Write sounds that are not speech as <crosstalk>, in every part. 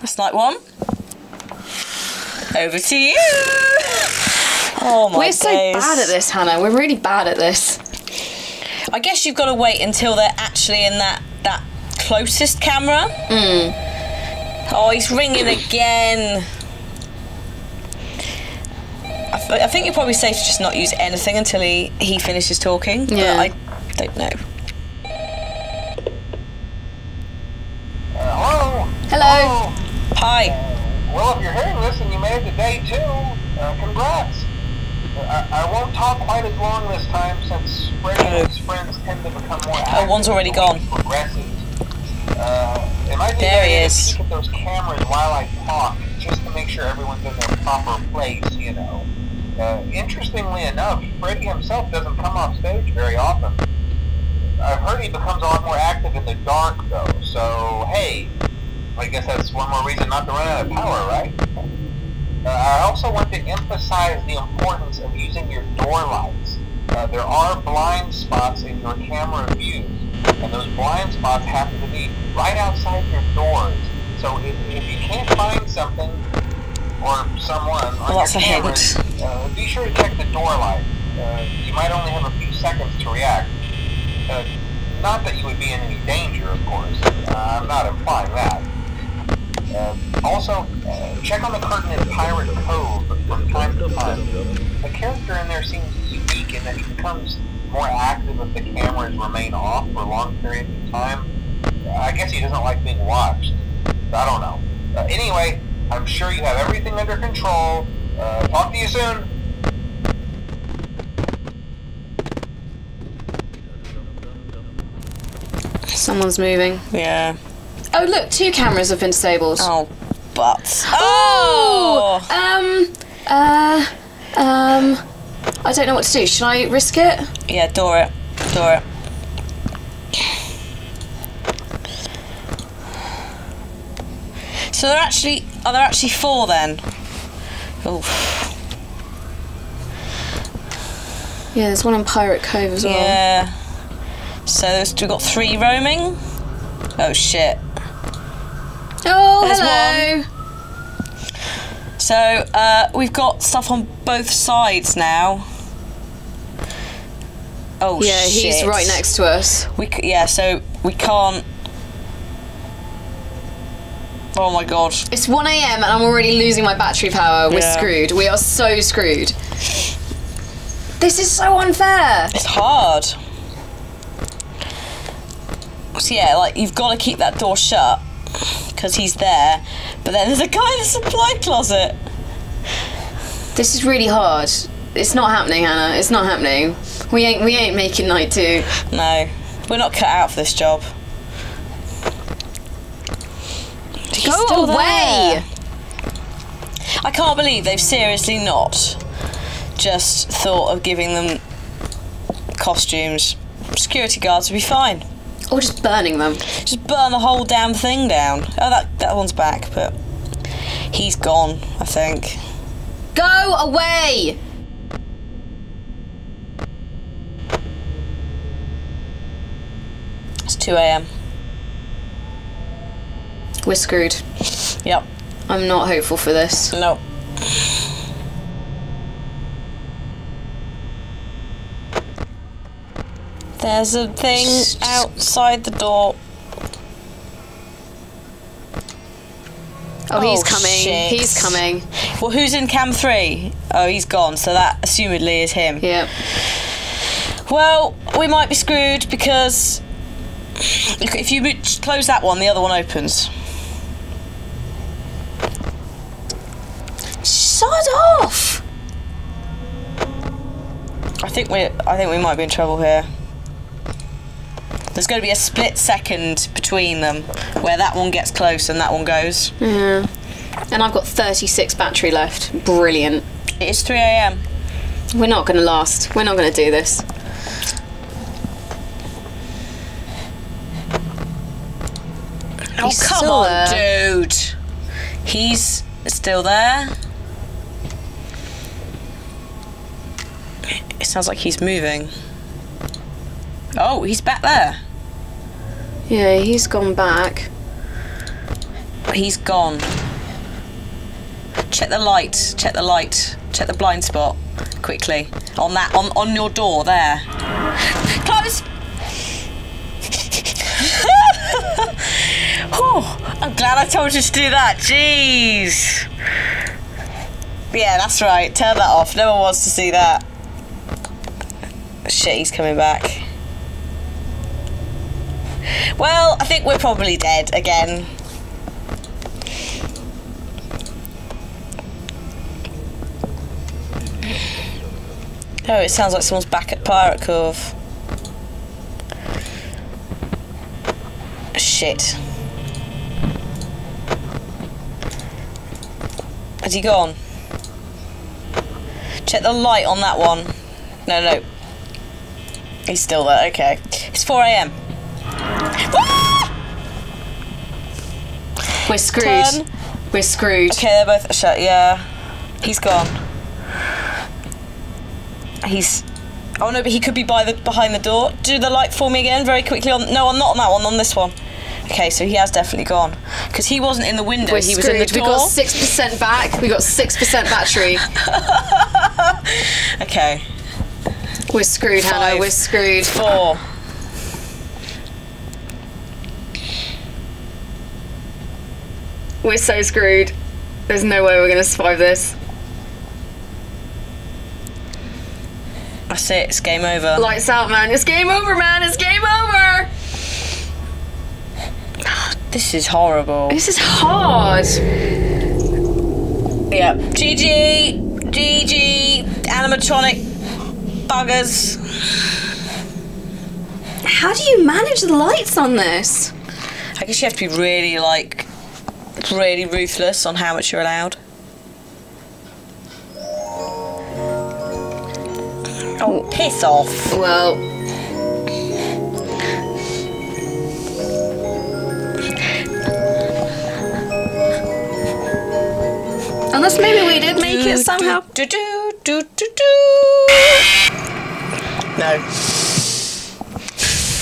That's night one. Over to you. Oh my We're so bad at this, Hannah. We're really bad at this. I guess you've got to wait until they're actually in that that closest camera. Hmm. Oh, he's ringing again. I, th- I think you're probably safe to just not use anything until he, he finishes talking. but Yeah. I don't know. Hello. Hello. Oh. Hi. Well, if you're hearing this and you made it to day two, uh, congrats. I, I won't talk quite as long this time since Freddy and his friends tend to become more active. Oh, one's already gone. Progresses. Uh, it might be There he is. peek at those cameras while I talk, just to make sure everyone's in their proper place, you know. Uh, interestingly enough, Freddy himself doesn't come off stage very often. I've heard he becomes a lot more active in the dark, though, so hey, I guess that's one more reason not to run out of power, right? Uh, I also want to emphasize the importance of using your door lights. Uh, there are blind spots in your camera views, and those blind spots happen to be right outside your doors. So if, if you can't find something or someone on that's your camera, uh, be sure to check the door light. Uh, you might only have a few seconds to react. Uh, not that you would be in any danger, of course. Uh, I'm not implying that. Uh, also, uh, check on the curtain in Pirate Cove from time to time. The character in there seems unique in that he becomes more active if the cameras remain off for long periods of time. I guess he doesn't like being watched. I don't know. Uh, anyway, I'm sure you have everything under control. Uh, talk to you soon. Someone's moving. Yeah. Oh, look, two cameras have been disabled. Oh, but. Oh! Um, uh, um, I don't know what to do. Should I risk it? Yeah, door it. Door it. So they're actually are there actually four then? Oof. Yeah, there's one in Pirate Cove as well. Yeah. So there's, we've got three roaming. Oh shit. Oh, There's hello. So uh, we've got stuff on both sides now. Oh shit. Yeah, shit. he's right next to us. We c- yeah, so we can't. Oh my god. It's 1 a.m. and I'm already losing my battery power. We're Yeah. screwed. We are so screwed. This is so unfair. It's hard. So yeah, like you've got to keep that door shut because he's there. But then there's a guy in the supply closet. This is really hard. It's not happening, Hannah. It's not happening. We ain't we ain't making night two. No, we're not cut out for this job. He's Go still there. away. I can't believe they've seriously not just thought of giving them costumes. Security guards would be fine. Or just burning them. Just burn the whole damn thing down. Oh, that that one's back, but he's gone. I think. Go away. It's two a.m. We're screwed. Yep. I'm not hopeful for this. No. There's a thing outside the door. Oh, he's Oh, coming. shit. He's coming. Well, who's in cam three? Oh, he's gone. So that assumedly is him. Yep. Well, we might be screwed because if you close that one, the other one opens. Shut off. I think we I think we might be in trouble here. There's going to be a split second between them where that one gets close and that one goes. Yeah. And I've got 36 battery left. Brilliant. It is 3 a.m. We're not going to last. We're not going to do this. Oh, He's come on, there. dude. He's still there. It sounds like he's moving. Oh, he's back there. Yeah, he's gone back. He's gone. Check the light. Check the light. Check the blind spot. Quickly. On that on, on your door there. <laughs> Close! <laughs> oh, I'm glad I told you to do that. Jeez. Yeah, that's right. Turn that off. No one wants to see that. Shit, he's coming back. Well, I think we're probably dead again. Oh, it sounds like someone's back at Pirate Cove. Shit. Has he gone? Check the light on that one. No, no. He's still there, okay. It's 4 a.m. We're screwed. Turn. We're screwed. Okay, they're both shut. Yeah, he's gone. He's. Oh no, but he could be by the behind the door. Do the light for me again, very quickly. On no, I'm not on that one. On this one. Okay, so he has definitely gone because he wasn't in the window. We're he was screwed. in the we got six percent back. We got six percent battery. <laughs> okay, We're screwed, Hannah. We're screwed. four. We're so screwed. There's no way we're gonna survive this. That's it. It's game over. Lights out, man. It's game over, man. It's game over. <sighs> This is horrible. This is hard. Yeah. GG. GG. Animatronic buggers. How do you manage the lights on this? I guess you have to be really like really ruthless on how much you're allowed. Oh, piss off. Well, unless maybe we did make it somehow. Do, do, do, do, do. No.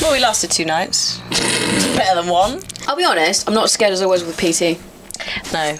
Well, we lasted two nights. It's better than one. I'll be honest. I'm not as scared as I was with PT. No.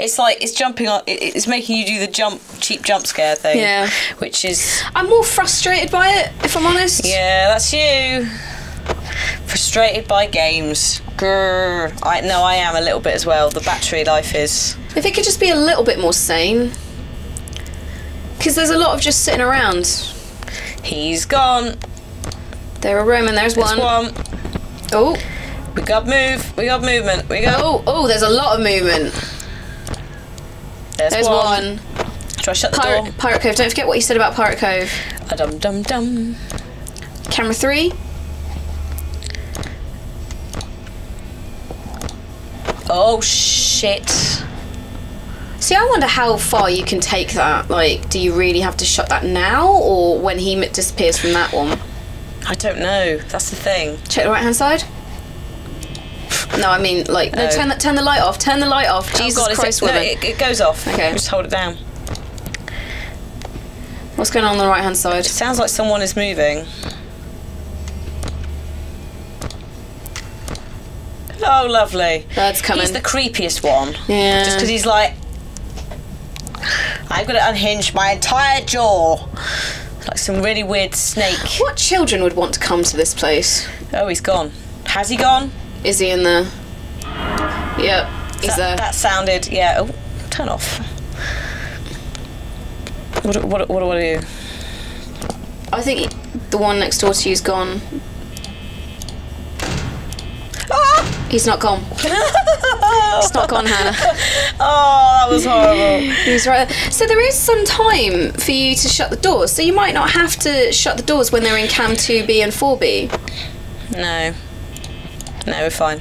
It's like it's jumping on. It's making you do the jump, cheap jump scare thing. Yeah. Which is I'm more frustrated by it, if I'm honest. yeah, that's you. Frustrated by games. Grr. I no, I am a little bit as well. The battery life is. If it could just be a little bit more sane. Because there's a lot of just sitting around. He's gone. There are Roman, there's There's one. one. Oh, We got move. We got movement. We got. oh, oh, there's a lot of movement. There's, There's one. one. Try shut the door. Pirate, Pirate Cove, don't forget what you said about Pirate Cove. A dum dum dum. Camera three. Oh shit. See, I wonder how far you can take that. Like, do you really have to shut that now, or when he disappears from that one? I don't know. That's the thing. Check the right hand side. No, I mean, like, no, turn the turn the light off. Turn the light off. Oh, Jesus oh God, Christ, it, no, woman. it, it goes off. Okay. Just hold it down. What's going on on the right hand side? Sounds like someone is moving. Oh, lovely. That's coming. He's the creepiest one. Yeah. Just because he's like, I'm going to unhinge my entire jaw. Like some really weird snake. What children would want to come to this place? Oh, he's gone. Has he gone? Is he in there? Yep, he's that, there. that sounded, yeah. Oh, turn off. What, do- what, what do I do? I think the one next door to you's gone. Ah! He's not gone. <laughs> It's not gone, Hannah. <laughs> Oh, that was horrible. He's right there. So there is some time for you to shut the doors. So you might not have to shut the doors when they're in cam 2B and 4B. No. No, we're fine.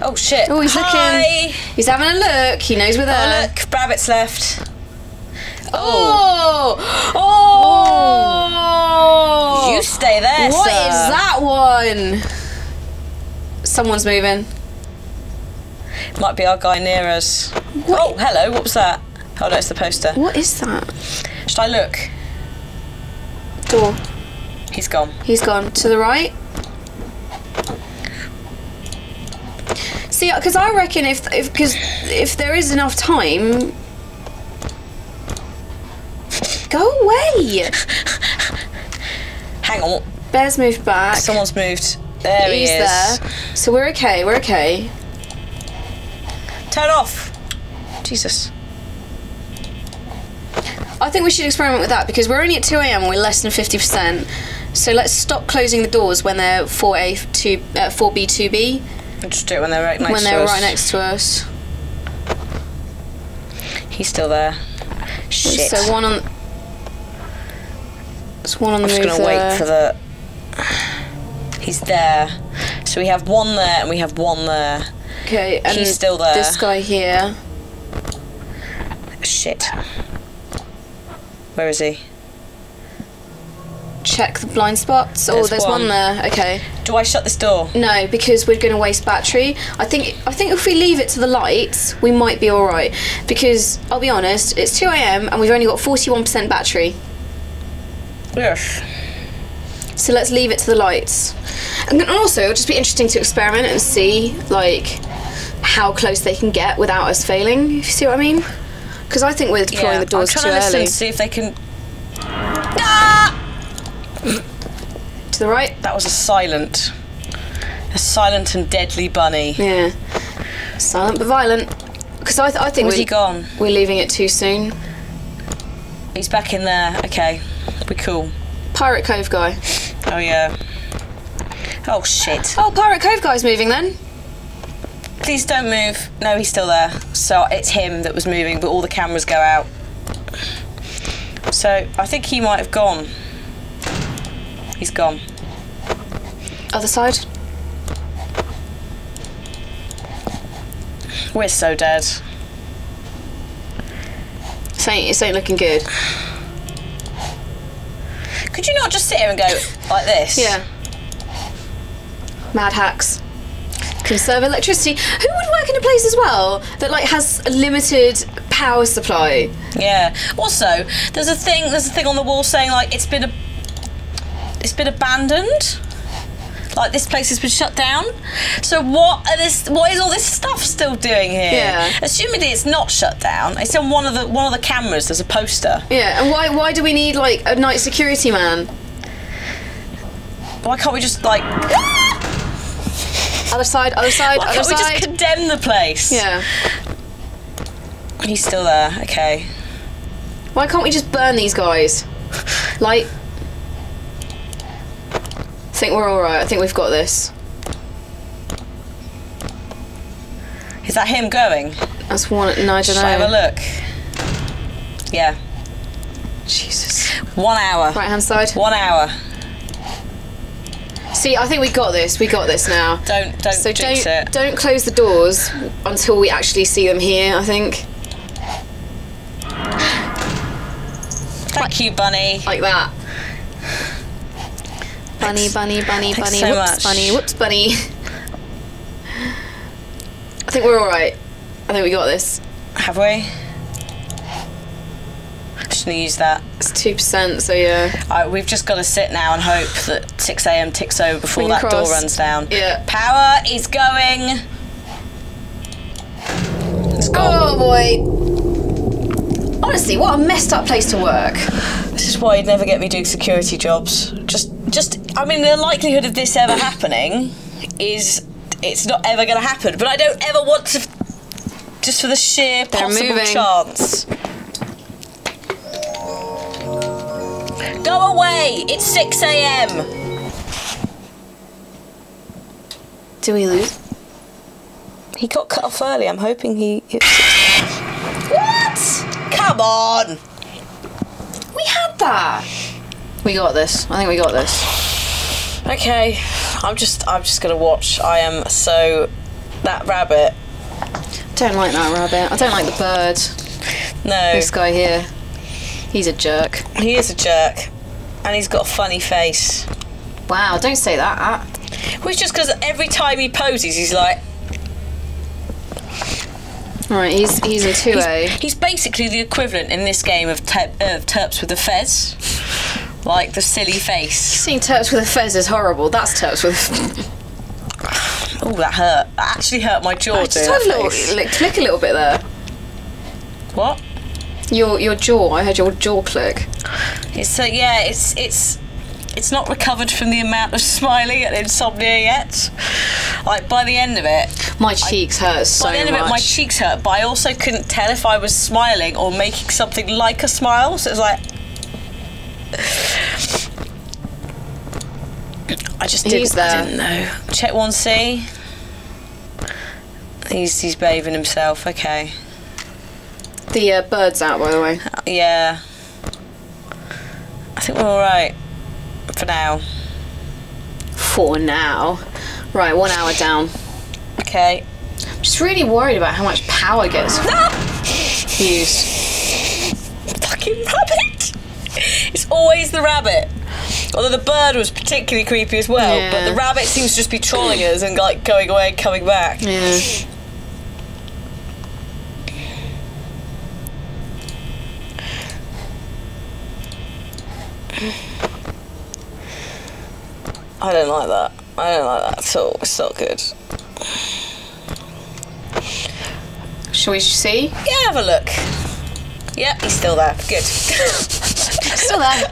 Oh shit. Oh, he's Hi. looking. He's having a look. He knows we're Oh, look, rabbits left. Oh. oh! Oh! You stay there, What sir. is that one? Someone's moving. Might be our guy near us. Oh, hello. What was that? Oh no, it's the poster. What is that? Should I look? Door. He's gone. He's gone to the right. See, because I reckon if if because if there is enough time, go away. Hang on. Bear's moved back. Someone's moved. There He's he is. there. So we're okay. We're okay. Turn off. Jesus. I think we should experiment with that because we're only at 2 a.m. and we're less than 50%. So let's stop closing the doors when they're 4A, 2, uh, 4B, 2B, Just do it when they're right next when to they're us. right next to us. He's still there. Shit. So one on. There's one on the I'm just gonna there. wait for the. He's there. So we have one there and we have one there. Okay, and He's still there. This guy here. Shit. Where is he? Check the blind spots. oh, There's there's one. one. there. Okay. Do I shut this door? No, because we're going to waste battery. I think I think if we leave it to the lights, we might be all right. Because I'll be honest, it's 2 a.m. and we've only got 41% battery. Yes. So let's leave it to the lights. And then also, it'll just be interesting to experiment and see like how close they can get without us failing. If you see what I mean? Because I think we're deploying Yeah, the doors I'm too trying to listen early. to see if they can. <coughs> To the right. That was a silent, a silent and deadly bunny. Yeah. Silent but violent. Because I, th- I think Where's we he gone? we're leaving it too soon. He's back in there. Okay, we're cool. Pirate Cove guy. Oh yeah. Oh shit! Oh, Pirate Cove guy's moving then. Please don't move. No, he's still there. So it's him that was moving, but all the cameras go out. So I think he might have gone. He's gone. Other side. We're so dead. This ain't, this ain't looking good. Could you not just sit here and go like this? Yeah. Mad hacks. Conserve electricity. Who would work in a place as well that like has a limited power supply? Yeah. Also, there's a thing. There's a thing on the wall saying like it's been a, it's been abandoned. Like this place has been shut down. So what are this? What is all this stuff still doing here? Yeah. Assumedly it's not shut down. It's on one of the one of the cameras. There's a poster. Yeah, and why why do we need like a night security man? Why can't we just like? Other side, other side, Why other can't we just condemn the place? yeah. He's still there. Okay. Why can't we just burn these guys? Light. I think we're all right. I think we've got this. Is that him going? That's one. No, I don't Shall I have a look? Yeah. Jesus. One hour. Right hand side. One hour. See, I think we got this. We got this now. Don't don't So don't it. don't close the doors until we actually see them here. I think Thank you, Bunny. like that. Bunny, bunny, bunny, Thanks bunny. so whoops, much. bunny. Whoops, bunny. I think we're all right. I think we got this. Have we? Just gonna use that. It's two percent. So yeah. Alright, we've just got to sit now and hope that 6 a.m. ticks over before Finger that door runs down. Yeah. Power is going. It's gone. Oh boy. Honestly, what a messed up place to work. This is why you'd never get me doing security jobs. Just, just. I mean, the likelihood of this ever happening is it's not ever going to happen. But I don't ever want to. Just for the sheer possible chance. Go away! It's 6 a.m. Do we lose? He got cut off early. I'm hoping he. What? Come on! We had that. We got this. I think we got this. Okay, I'm just. I'm just gonna watch. I am so. That rabbit. Don't like that rabbit. I don't like the bird. No, This guy here. He's a jerk. he is a jerk, and he's got a funny face. Wow, don't say that. Which just because every time he poses, he's like. Right, he's he's a two He's, A. he's basically the equivalent in this game of, te- of Turps with the Fez. Like the silly face. Seeing Turps with a fez is horrible. That's Turps with. Oh, that hurt. That actually hurt my jaw. Just doing had a little, like, click a little bit there. What? Your your jaw. I heard your jaw click. It's so yeah. It's it's it's not recovered from the amount of smiling and insomnia yet. Like by the end of it, My cheeks hurt so by the end much. of it, my cheeks hurt. But I also couldn't tell if I was smiling or making something like a smile. So it's like. <laughs> I just didn't, there. I didn't know. Check one C. He's he's bathing himself. Okay. the uh, bird's out, by the way. Yeah. I think we're all right for now. For now. Right, one hour down. Okay. I'm just really worried about how much power gets <laughs> used. Fucking rabbit. It's always the rabbit. Although the bird was particularly creepy as well, but the rabbit seems to just be trolling us and like going away and coming back. Yeah. I don't like that. I don't like that at all. It's not good. Shall we see? Yeah, have a look. Yep, he's still there. Good. <laughs> Still there.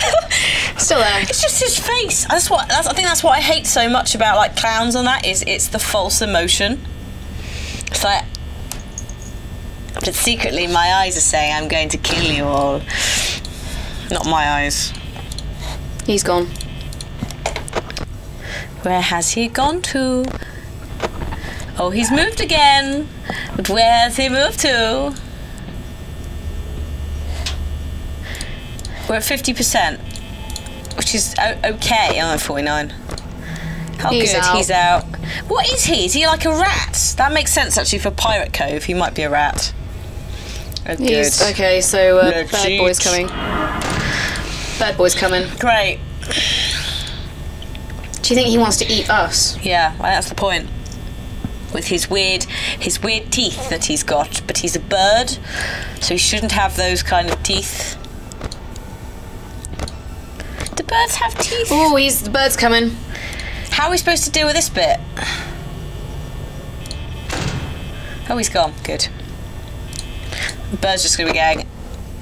Still there. It's just his face. That's what. That's, I think that's what I hate so much about like clowns and that is it's the false emotion. It's like, but secretly my eyes are saying I'm going to kill you all. Not my eyes. He's gone. Where has he gone to? Oh, he's moved again. But where has he moved to? We're at fifty percent, which is okay. I'm at forty-nine. How He's good out. he's out. What is he? Is he like a rat? That makes sense actually for Pirate Cove. He might be a rat. Oh, good. He's okay. So uh, Legit. bad boy's coming. Bad boy's coming. Great. Do you think he wants to eat us? Yeah, well, that's the point. With his weird, his weird teeth that he's got, but he's a bird, so he shouldn't have those kind of teeth. Birds have teeth? Oh, he's the bird's coming. How are we supposed to deal with this bit? Oh, he's gone. Good. The bird's just gonna be going.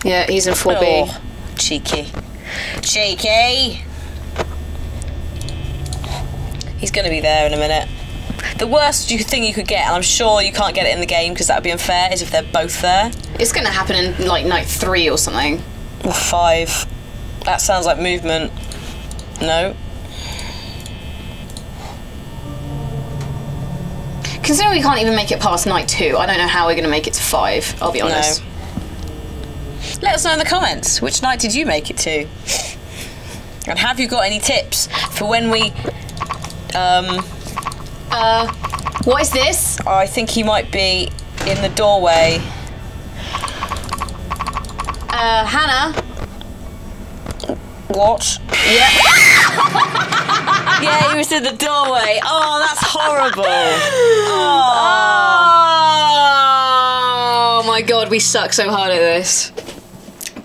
Yeah, he's in 4B. Oh, cheeky, cheeky. He's gonna be there in a minute. The worst you- thing you could get, and I'm sure you can't get it in the game because that would be unfair, is if they're both there. It's gonna happen in like night three or something. Or five. That sounds like movement. No. Considering we can't even make it past night two, I don't know how we're gonna make it to five. I'll be honest. No. Let us know in the comments which night did you make it to, and have you got any tips for when we? Um, Uh, what is this? I think he might be in the doorway. Uh, Hannah. What? Yeah. Yeah, he was in the doorway. Oh, that's horrible. Oh. Oh my god, we suck so hard at this.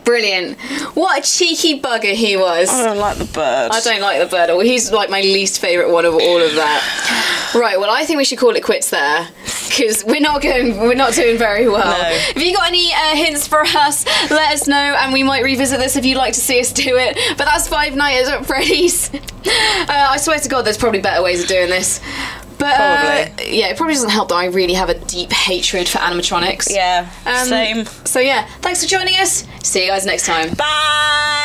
Brilliant. What a cheeky bugger he was. I don't like the bird. I don't like the bird. Well, He's like my least favourite one of all of that. Right. Well, I think we should call it quits there because we're not going. We're not doing very well. No. If you got any uh, hints for us, let us know, and we might revisit this if you'd like to see us do it. But that's Five Nights at Freddy's. <laughs> Uh, I swear to God, there's probably better ways of doing this. But uh, yeah, it probably doesn't help that I really have a deep hatred for animatronics. Yeah, Um, same. So yeah, thanks for joining us. See you guys next time. Bye.